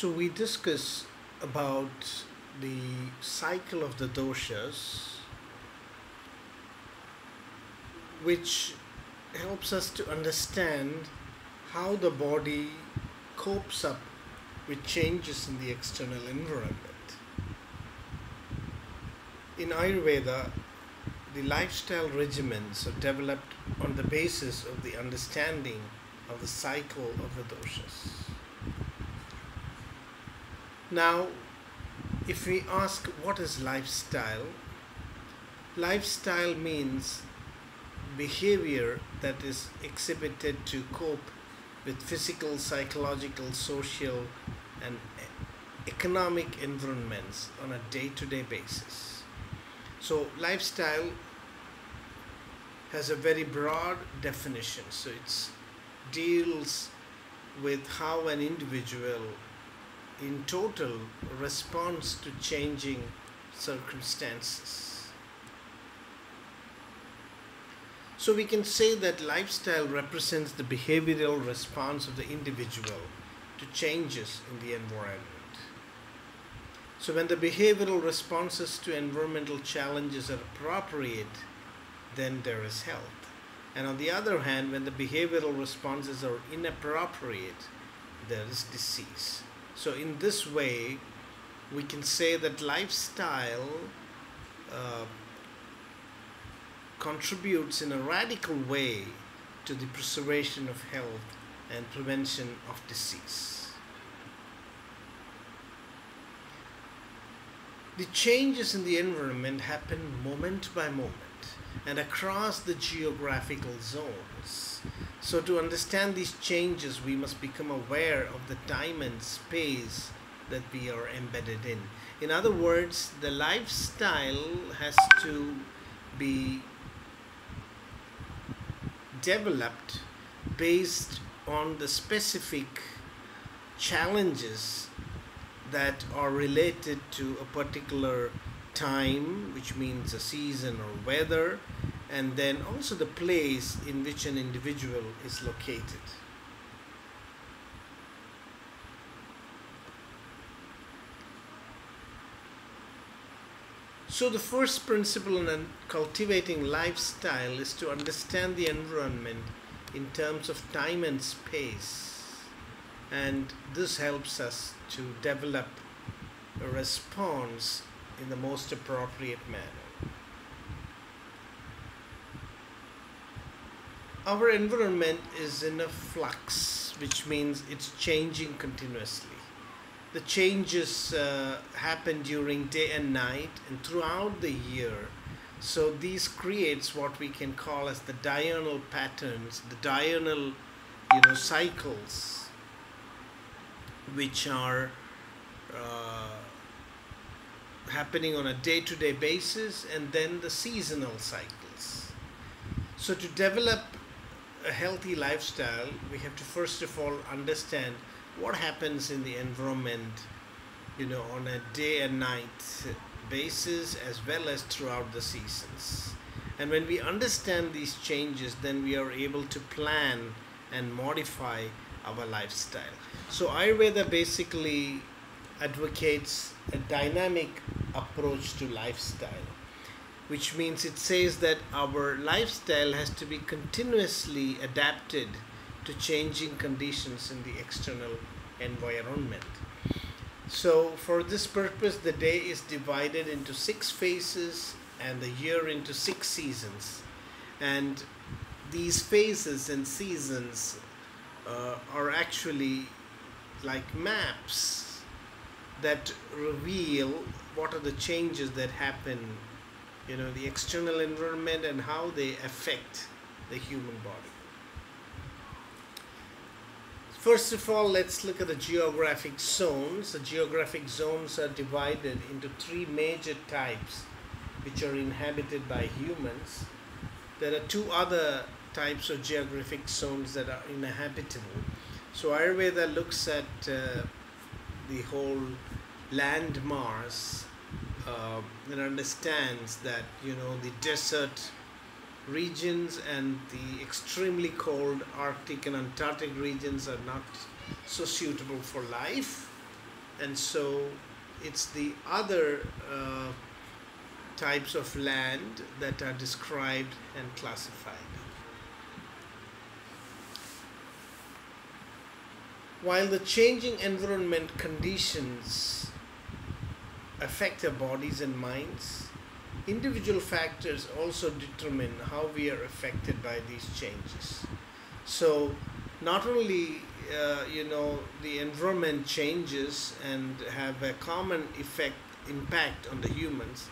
So we discuss about the cycle of the doshas, which helps us to understand how the body copes up with changes in the external environment. In Ayurveda, the lifestyle regimens are developed on the basis of the understanding of the cycle of the doshas. Now, if we ask what is lifestyle, lifestyle means behavior that is exhibited to cope with physical, psychological, social, and economic environments on a day to day basis. So, lifestyle has a very broad definition. So, it deals with how an individual in total responds to changing circumstances. So we can say that lifestyle represents the behavioral response of the individual to changes in the environment. So when the behavioral responses to environmental challenges are appropriate, then there is health. And on the other hand, when the behavioral responses are inappropriate, there is disease. So, in this way, we can say that lifestyle uh, contributes in a radical way to the preservation of health and prevention of disease. The changes in the environment happen moment by moment and across the geographical zones. So, to understand these changes, we must become aware of the time and space that we are embedded in. In other words, the lifestyle has to be developed based on the specific challenges that are related to a particular time, which means a season or weather, and then also the place in which an individual is located. So, the first principle in cultivating lifestyle is to understand the environment in terms of time and space, and this helps us to develop a response in the most appropriate manner. Our environment is in a flux, which means it's changing continuously. The changes uh, happen during day and night and throughout the year. So these creates what we can call as the diurnal patterns, the diurnal, you know, cycles, which are uh, happening on a day to day basis and then the seasonal cycles. So, to develop a healthy lifestyle, we have to first of all understand what happens in the environment, you know, on a day and night basis as well as throughout the seasons. And when we understand these changes, then we are able to plan and modify our lifestyle. So, Ayurveda basically advocates a dynamic approach to lifestyle, which means it says that our lifestyle has to be continuously adapted to changing conditions in the external environment. So, for this purpose, the day is divided into six phases and the year into six seasons. And these phases and seasons uh, are actually like maps that reveal what are the changes that happen you know the external environment and how they affect the human body. First of all let's look at the geographic zones. The geographic zones are divided into three major types which are inhabited by humans. There are two other types of geographic zones that are inhabitable. So ayurveda looks at uh, the whole land Mars uh, and understands that you know the desert regions and the extremely cold Arctic and Antarctic regions are not so suitable for life and so it's the other uh, types of land that are described and classified. While the changing environment conditions affect our bodies and minds, individual factors also determine how we are affected by these changes. So, not only uh, you know the environment changes and have a common effect impact on the humans,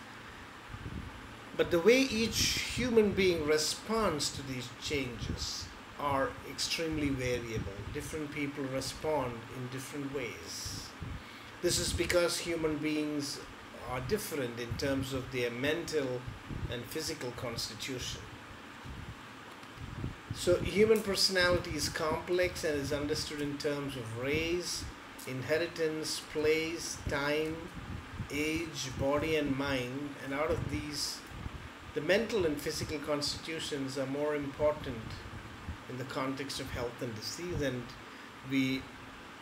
but the way each human being responds to these changes are extremely variable. Different people respond in different ways. This is because human beings are different in terms of their mental and physical constitution. So, human personality is complex and is understood in terms of race, inheritance, place, time, age, body, and mind. And out of these, the mental and physical constitutions are more important in the context of health and disease, and we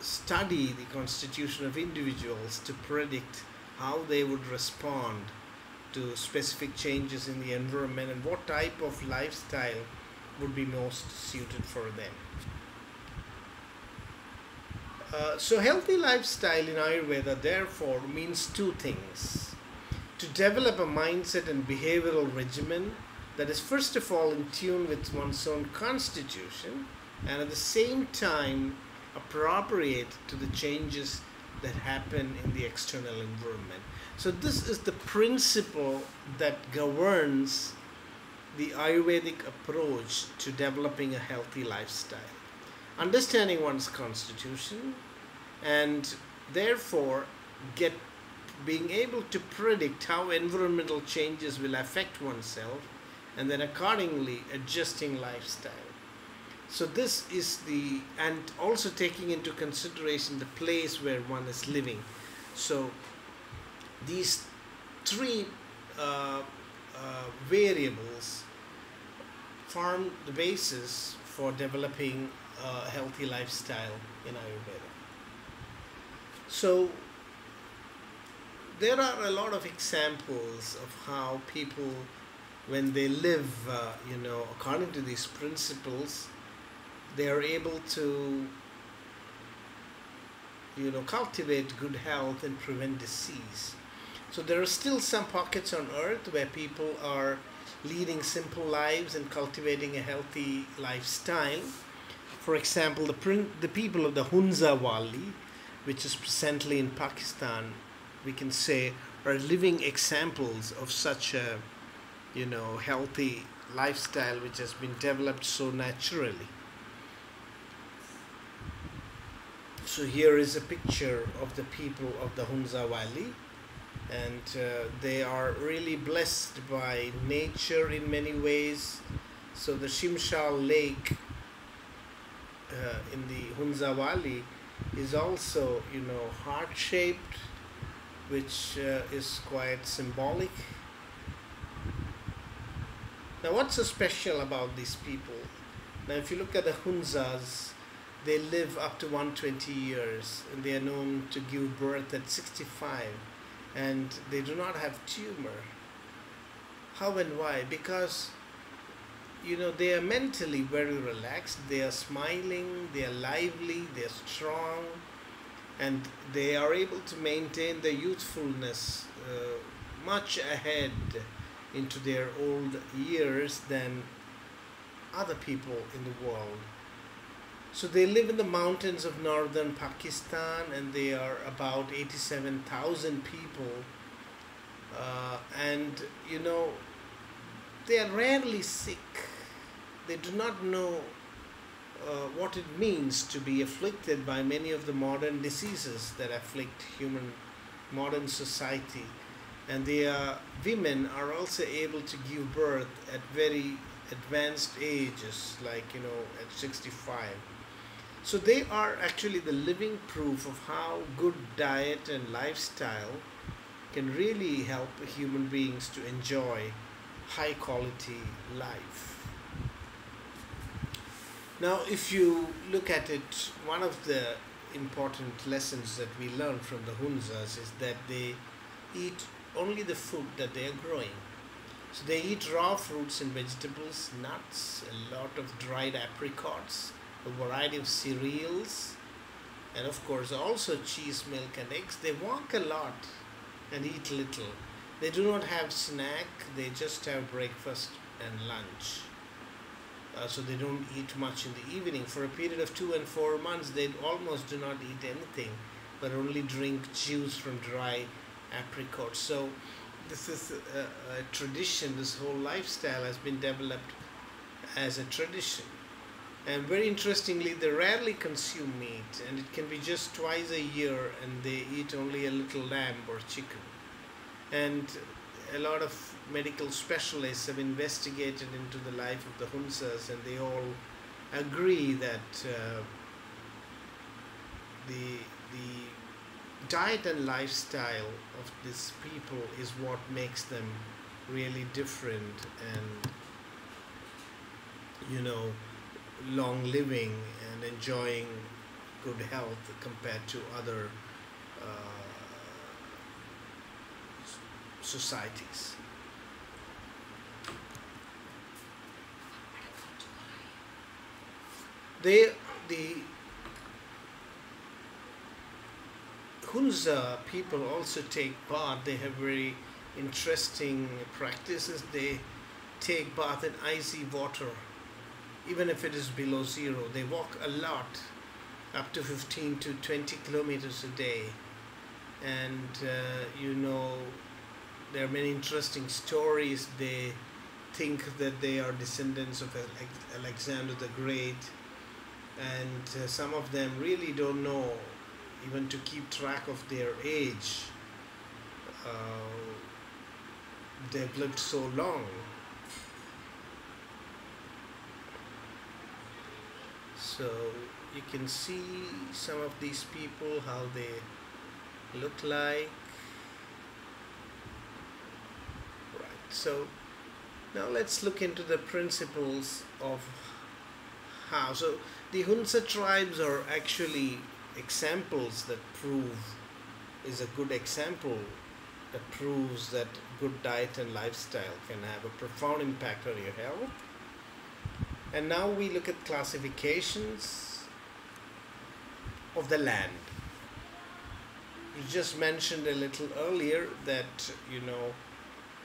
study the constitution of individuals to predict how they would respond to specific changes in the environment and what type of lifestyle would be most suited for them. Uh, so, healthy lifestyle in Ayurveda therefore means two things to develop a mindset and behavioral regimen that is, first of all, in tune with one's own constitution and at the same time appropriate to the changes that happen in the external environment. So, this is the principle that governs the Ayurvedic approach to developing a healthy lifestyle. Understanding one's constitution and therefore get being able to predict how environmental changes will affect oneself and then accordingly adjusting lifestyle. So this is the and also taking into consideration the place where one is living. So these three uh, uh, variables form the basis for developing a healthy lifestyle in Ayurveda. So there are a lot of examples of how people, when they live, uh, you know, according to these principles, they are able to you know cultivate good health and prevent disease. So there are still some pockets on earth where people are leading simple lives and cultivating a healthy lifestyle. For example the the people of the hunza valley which is presently in pakistan we can say are living examples of such a you know healthy lifestyle which has been developed so naturally so here is a picture of the people of the Hunza Valley and uh, they are really blessed by nature in many ways. So the Shimshal lake uh, in the Hunza Valley is also you know heart shaped which uh, is quite symbolic. Now what's so special about these people? Now if you look at the Hunzas they live up to 120 years and they are known to give birth at 65 and they do not have tumor. How and why? Because you know they are mentally very relaxed they are smiling they are lively they are strong and they are able to maintain their youthfulness uh, much ahead into their old years than other people in the world so they live in the mountains of northern Pakistan and they are about 87,000 people. Uh, and you know, they are rarely sick. They do not know uh, what it means to be afflicted by many of the modern diseases that afflict human modern society. And the women are also able to give birth at very advanced ages, like you know, at 65 so they are actually the living proof of how good diet and lifestyle can really help human beings to enjoy high quality life. Now, if you look at it, one of the important lessons that we learn from the Hunzas is that they eat only the food that they are growing. So they eat raw fruits and vegetables, nuts, a lot of dried apricots, a variety of cereals, and of course also cheese, milk, and eggs. They walk a lot and eat little. They do not have snack, they just have breakfast and lunch. Uh, so they don't eat much in the evening. For a period of two and four months, they almost do not eat anything, but only drink juice from dry apricots. So this is a, a tradition. This whole lifestyle has been developed as a tradition. And very interestingly, they rarely consume meat, and it can be just twice a year, and they eat only a little lamb or chicken. And a lot of medical specialists have investigated into the life of the Hunzas, and they all agree that uh, the the diet and lifestyle of these people is what makes them really different and you know long living and enjoying good health compared to other uh, societies. They, the Hunza people also take bath. They have very interesting practices. They take bath in icy water even if it is below zero. They walk a lot, up to 15 to 20 kilometers a day. And, uh, you know, there are many interesting stories. They think that they are descendants of Alexander the Great. And uh, some of them really don't know even to keep track of their age. Uh, they've lived so long so you can see some of these people how they look like. Right so now let's look into the principles of how. So the Hunza tribes are actually examples that prove is a good example that proves that good diet and lifestyle can have a profound impact on your health and now we look at classifications of the land. You just mentioned a little earlier that, you know,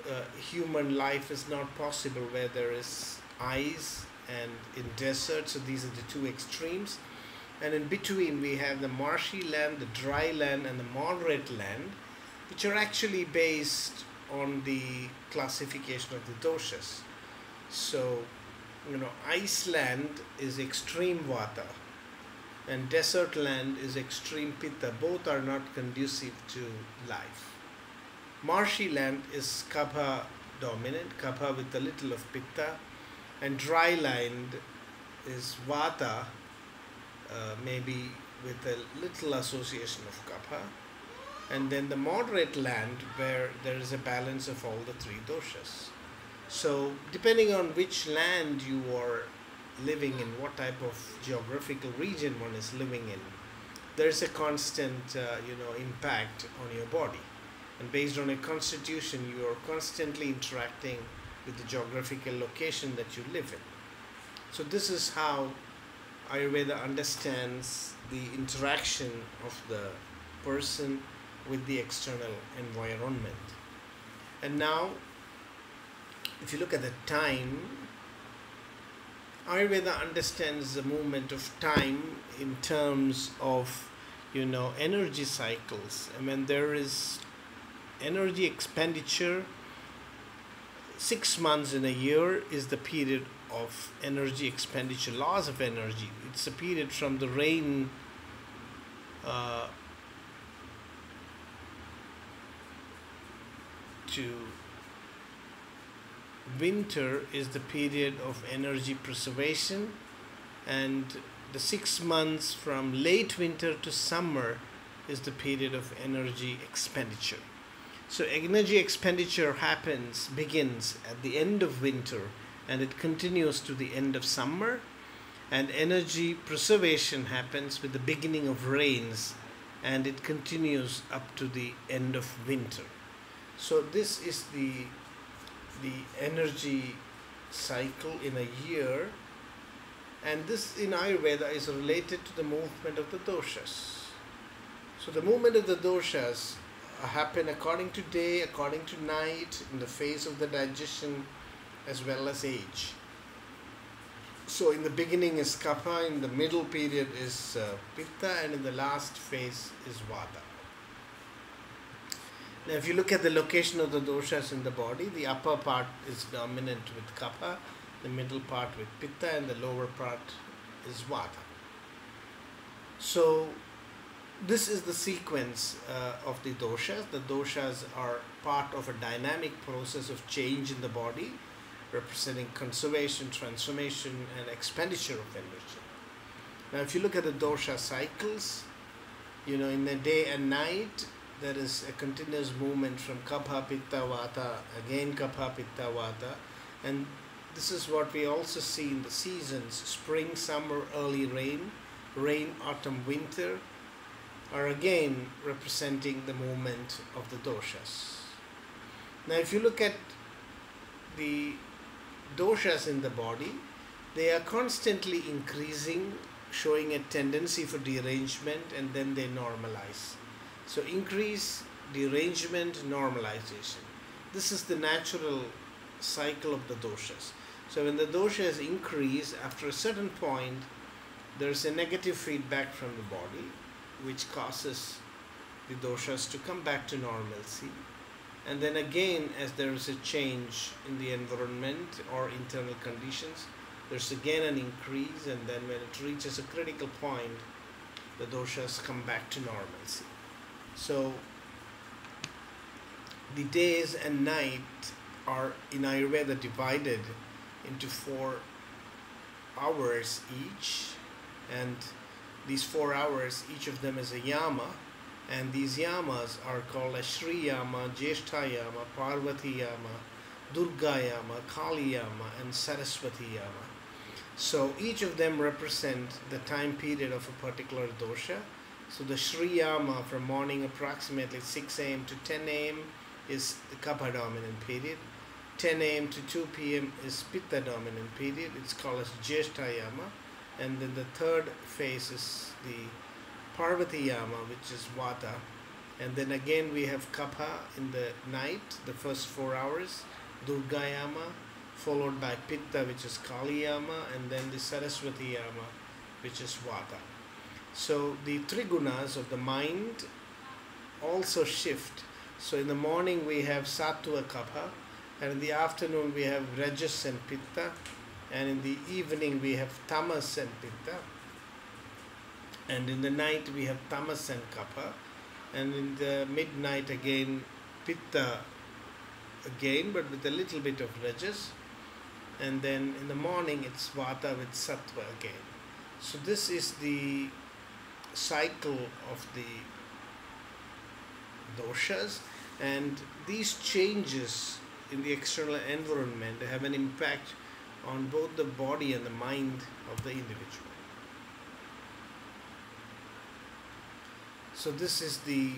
uh, human life is not possible where there is ice and in deserts. So these are the two extremes. And in between, we have the marshy land, the dry land, and the moderate land, which are actually based on the classification of the doshas. So you know, Iceland is extreme vata and desert land is extreme pitta. Both are not conducive to life. Marshy land is kapha dominant, kapha with a little of pitta, and dry land is vata, uh, maybe with a little association of kapha. And then the moderate land where there is a balance of all the three doshas. So, depending on which land you are living in, what type of geographical region one is living in, there is a constant, uh, you know, impact on your body. And based on a constitution, you are constantly interacting with the geographical location that you live in. So, this is how Ayurveda understands the interaction of the person with the external environment. And now if you look at the time, Ayurveda understands the movement of time in terms of, you know, energy cycles. I mean, there is energy expenditure. Six months in a year is the period of energy expenditure, loss of energy. It's a period from the rain. Uh, to winter is the period of energy preservation and the six months from late winter to summer is the period of energy expenditure. So energy expenditure happens begins at the end of winter and it continues to the end of summer and energy preservation happens with the beginning of rains and it continues up to the end of winter. So this is the the energy cycle in a year and this in ayurveda is related to the movement of the doshas so the movement of the doshas happen according to day according to night in the phase of the digestion as well as age so in the beginning is kapha, in the middle period is uh, pitta, and in the last phase is vata. Now, if you look at the location of the doshas in the body, the upper part is dominant with kapha, the middle part with pitta, and the lower part is vata. So, this is the sequence uh, of the doshas. The doshas are part of a dynamic process of change in the body representing conservation, transformation, and expenditure of energy. Now, if you look at the dosha cycles, you know, in the day and night, there is a continuous movement from kapha, pitta, vata, again kapha, pitta, vata, and this is what we also see in the seasons spring, summer, early rain, rain, autumn, winter, are again representing the movement of the doshas. Now, if you look at the doshas in the body, they are constantly increasing, showing a tendency for derangement, and then they normalize. So, increase, derangement, normalization. This is the natural cycle of the doshas. So, when the doshas increase, after a certain point, there is a negative feedback from the body, which causes the doshas to come back to normalcy and then again as there is a change in the environment or internal conditions there's again an increase and then when it reaches a critical point the doshas come back to normalcy so the days and night are in ayurveda divided into four hours each and these four hours each of them is a yama and these yamas are called as Sri Yama, Jeshta Yama, Parvati Yama, Durga Yama, Kali Yama, and Saraswati Yama. So each of them represent the time period of a particular dosha. So the Sri Yama from morning approximately 6 a.m. to 10 a.m. is the Kapha dominant period. 10 a.m. to 2 p.m. is Pitta dominant period. It's called as Jeshta Yama. And then the third phase is the Parvati Yama, which is Vata. And then again we have Kapha in the night, the first four hours, Durga Yama, followed by Pitta, which is Kali Yama, and then the Saraswati Yama, which is Vata. So the trigunas of the mind also shift. So in the morning we have Sattva Kapha, and in the afternoon we have Rajas and Pitta, and in the evening we have Tamas and Pitta and in the night we have tamas and kapha and in the midnight again pitta again but with a little bit of rajas and then in the morning it's vata with sattva again so this is the cycle of the doshas and these changes in the external environment have an impact on both the body and the mind of the individual So this is the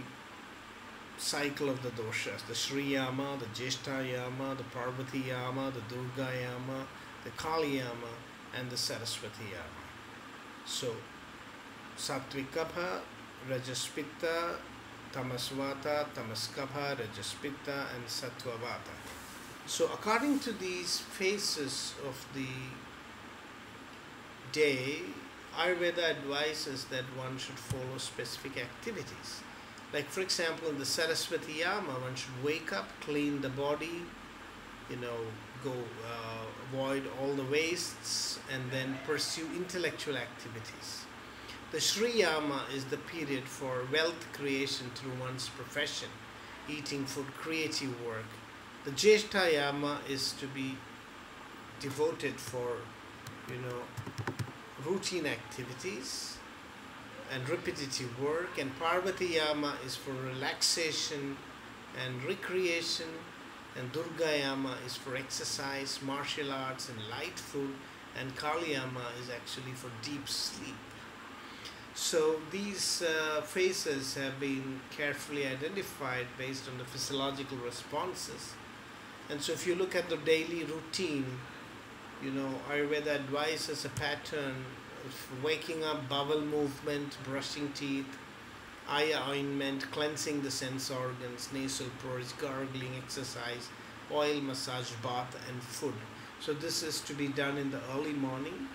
cycle of the doshas, the Sri Yama, the Jeshta Yama, the Parvati Yama, the Durga Yama, the Kali Yama, and the Saraswati Yama. So Satvikapha, Rajaspitta, Tamasvata, Tamaskapha, Rajaspitta, and Sattvavata. So according to these phases of the day, Ayurveda advises that one should follow specific activities. Like, for example, in the Saraswati Yama, one should wake up, clean the body, you know, go uh, avoid all the wastes, and then pursue intellectual activities. The Sri Yama is the period for wealth creation through one's profession, eating food, creative work. The Jeshta Yama is to be devoted for, you know, routine activities and repetitive work and Parvati Yama is for relaxation and recreation and Durga Yama is for exercise, martial arts and light food and Kaliyama is actually for deep sleep. So these uh, phases have been carefully identified based on the physiological responses. And so if you look at the daily routine, you know, Ayurveda advises a pattern of waking up, bowel movement, brushing teeth, eye ointment, cleansing the sense organs, nasal purge, gargling exercise, oil massage, bath, and food. So this is to be done in the early morning.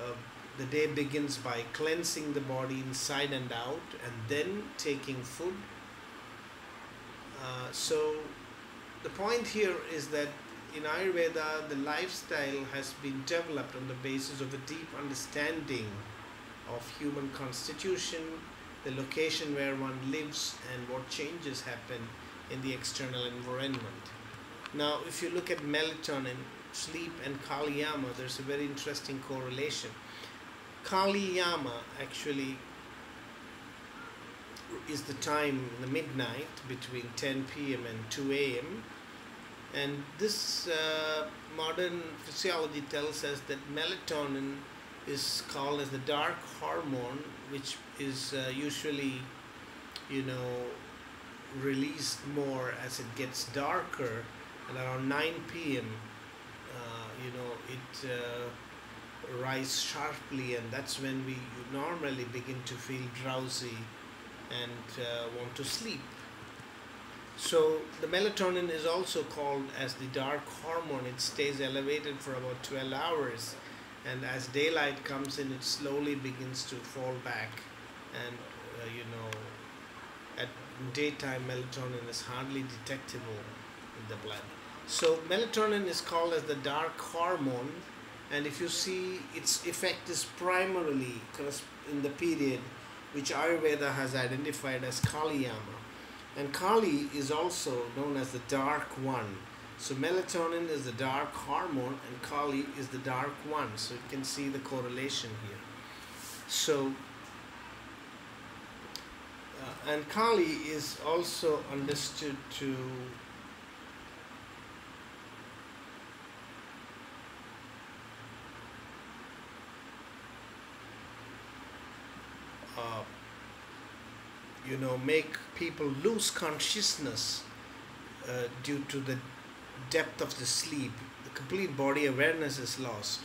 Uh, the day begins by cleansing the body inside and out, and then taking food. Uh, so the point here is that in Ayurveda, the lifestyle has been developed on the basis of a deep understanding of human constitution, the location where one lives, and what changes happen in the external environment. Now, if you look at melatonin, sleep, and Kaliyama, there's a very interesting correlation. Kaliyama actually is the time the midnight between 10 p.m. and 2 a.m and this uh, modern physiology tells us that melatonin is called as the dark hormone, which is uh, usually, you know, released more as it gets darker. And around 9 p.m., uh, you know, it rises sharply, and that's when we normally begin to feel drowsy and uh, want to sleep. So the melatonin is also called as the dark hormone. It stays elevated for about 12 hours and as daylight comes in it slowly begins to fall back and uh, you know at daytime melatonin is hardly detectable in the blood. So melatonin is called as the dark hormone and if you see its effect is primarily in the period which Ayurveda has identified as Kaliyama and Kali is also known as the dark one. So melatonin is the dark hormone and Kali is the dark one. So you can see the correlation here. So uh, and Kali is also understood to you know make people lose consciousness uh, due to the depth of the sleep. The complete body awareness is lost.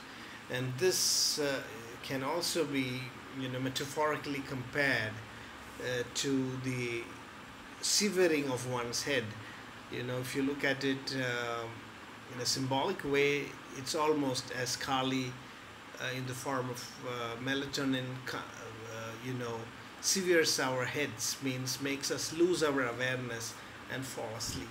And this uh, can also be you know metaphorically compared uh, to the severing of one's head. You know if you look at it uh, in a symbolic way it's almost as kali uh, in the form of uh, melatonin you know severes our heads means makes us lose our awareness and fall asleep.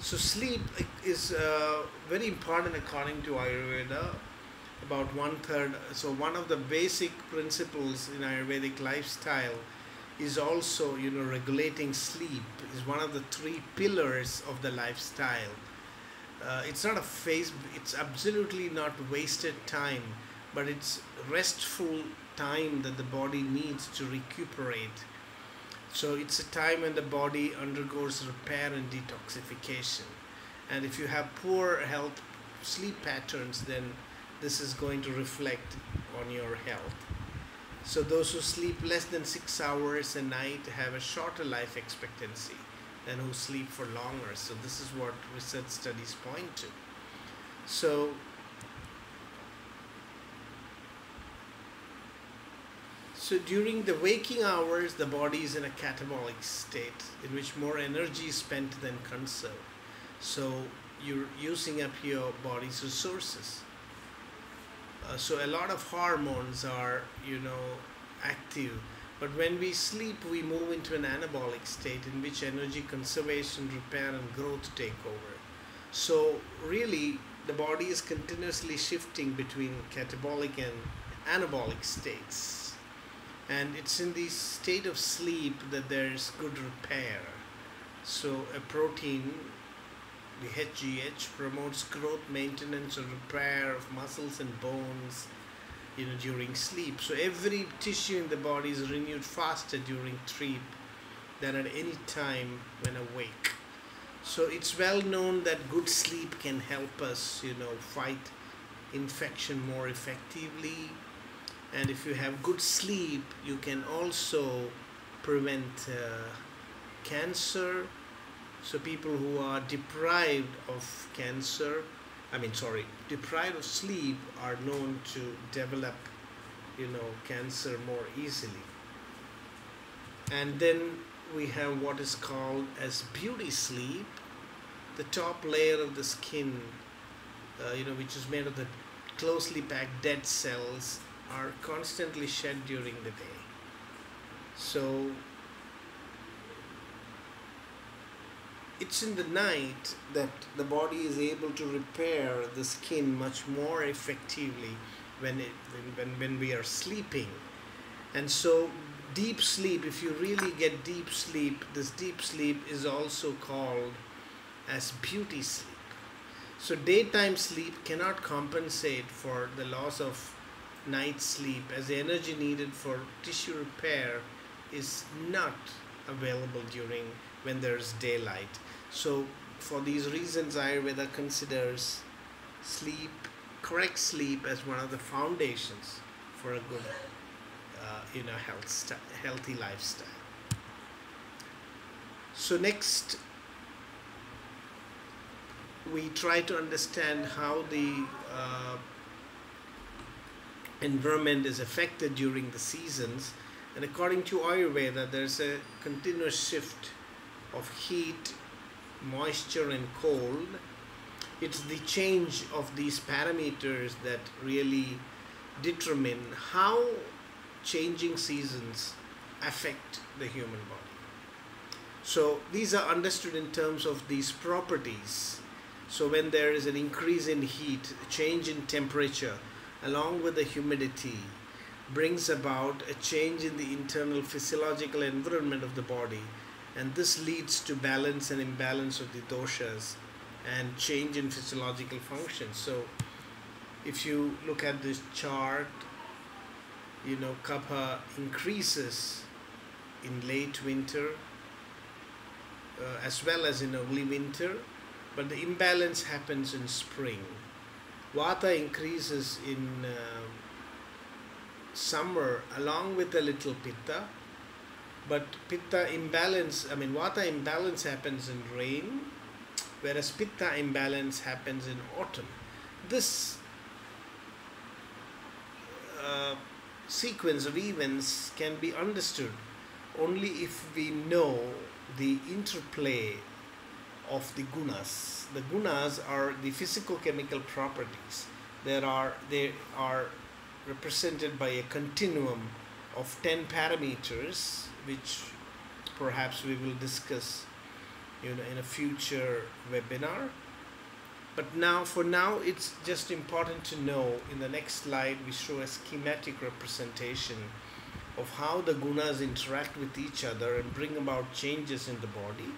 So sleep is uh, very important according to Ayurveda. About one third. So one of the basic principles in Ayurvedic lifestyle is also you know regulating sleep is one of the three pillars of the lifestyle. Uh, it's not a phase. It's absolutely not wasted time, but it's restful time that the body needs to recuperate. So it's a time when the body undergoes repair and detoxification. And if you have poor health sleep patterns, then this is going to reflect on your health. So those who sleep less than six hours a night have a shorter life expectancy than who sleep for longer. So this is what research studies point to. So So during the waking hours, the body is in a catabolic state in which more energy is spent than conserved. So you're using up your body's resources. Uh, so a lot of hormones are, you know, active. But when we sleep, we move into an anabolic state in which energy conservation, repair, and growth take over. So really, the body is continuously shifting between catabolic and anabolic states and it's in the state of sleep that there's good repair. So a protein the HGH promotes growth maintenance and repair of muscles and bones you know during sleep. So every tissue in the body is renewed faster during sleep than at any time when awake. So it's well known that good sleep can help us you know fight infection more effectively and if you have good sleep you can also prevent uh, cancer. So people who are deprived of cancer i mean sorry deprived of sleep are known to develop you know cancer more easily. And then we have what is called as beauty sleep. The top layer of the skin uh, you know which is made of the closely packed dead cells are constantly shed during the day. So it's in the night that the body is able to repair the skin much more effectively when it when, when, we are sleeping. And so deep sleep if you really get deep sleep this deep sleep is also called as beauty sleep. So daytime sleep cannot compensate for the loss of night sleep as the energy needed for tissue repair is not available during when there's daylight. So for these reasons ayurveda considers sleep correct sleep as one of the foundations for a good uh, you know health healthy lifestyle. So next we try to understand how the uh, environment is affected during the seasons and according to ayurveda there's a continuous shift of heat moisture and cold. It's the change of these parameters that really determine how changing seasons affect the human body. So these are understood in terms of these properties. So when there is an increase in heat change in temperature along with the humidity brings about a change in the internal physiological environment of the body and this leads to balance and imbalance of the doshas and change in physiological function. So if you look at this chart you know kapha increases in late winter uh, as well as in early winter but the imbalance happens in spring vata increases in uh, summer along with a little pitta but pitta imbalance i mean vata imbalance happens in rain whereas pitta imbalance happens in autumn. This uh, sequence of events can be understood only if we know the interplay of the gunas. The gunas are the physical chemical properties. There are they are represented by a continuum of 10 parameters which perhaps we will discuss you know in a future webinar but now for now it's just important to know in the next slide we show a schematic representation of how the gunas interact with each other and bring about changes in the body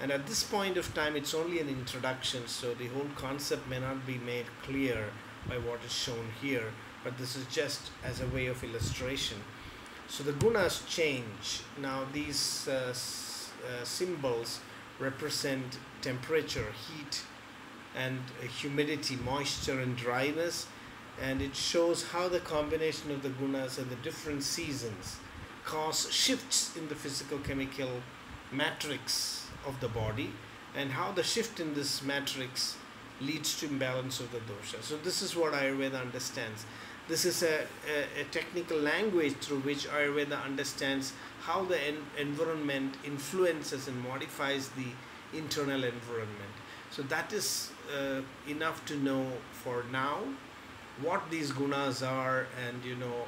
and at this point of time it's only an introduction so the whole concept may not be made clear by what is shown here but this is just as a way of illustration. So the gunas change. Now these uh, uh, symbols represent temperature heat and humidity moisture and dryness and it shows how the combination of the gunas and the different seasons cause shifts in the physical chemical matrix of the body and how the shift in this matrix leads to imbalance of the dosha. So this is what Ayurveda understands. This is a, a, a technical language through which Ayurveda understands how the en- environment influences and modifies the internal environment. So that is uh, enough to know for now what these gunas are and you know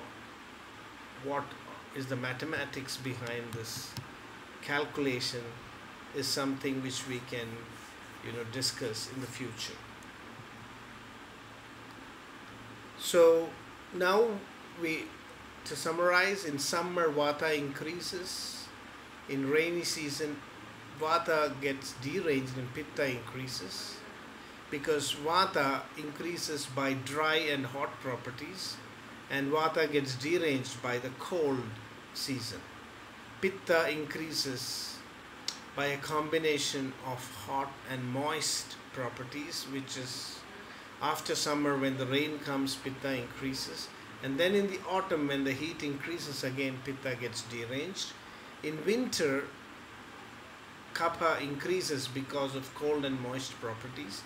what is the mathematics behind this calculation is something which we can you know discuss in the future. So now we to summarize in summer vata increases. In rainy season vata gets deranged and pitta increases because vata increases by dry and hot properties and vata gets deranged by the cold season pitta increases by a combination of hot and moist properties which is After summer, when the rain comes, pitta increases. And then in the autumn, when the heat increases again, pitta gets deranged. In winter, kapha increases because of cold and moist properties.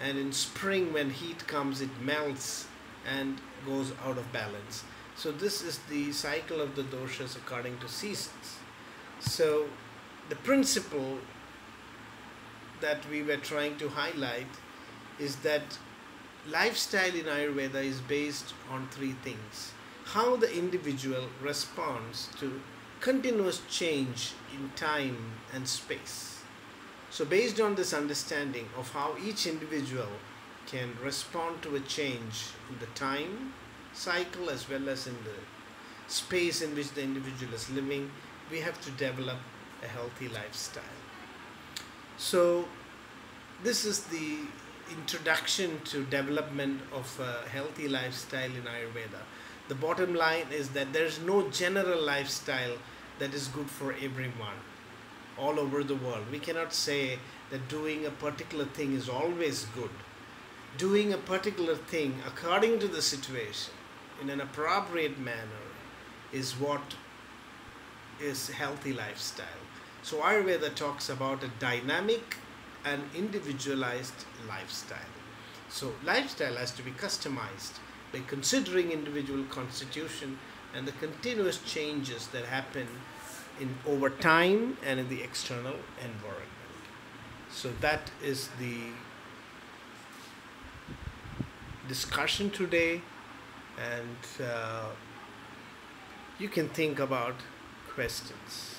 And in spring, when heat comes, it melts and goes out of balance. So, this is the cycle of the doshas according to seasons. So, the principle that we were trying to highlight is that lifestyle in Ayurveda is based on three things how the individual responds to continuous change in time and space. So, based on this understanding of how each individual can respond to a change in the time cycle as well as in the space in which the individual is living, we have to develop a healthy lifestyle. So, this is the introduction to development of a healthy lifestyle in Ayurveda. The bottom line is that there is no general lifestyle that is good for everyone all over the world. We cannot say that doing a particular thing is always good. Doing a particular thing according to the situation in an appropriate manner is what is healthy lifestyle. So Ayurveda talks about a dynamic and individualized lifestyle. So lifestyle has to be customized by considering individual constitution and the continuous changes that happen in over time and in the external environment. So that is the discussion today and uh, you can think about questions.